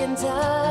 second time.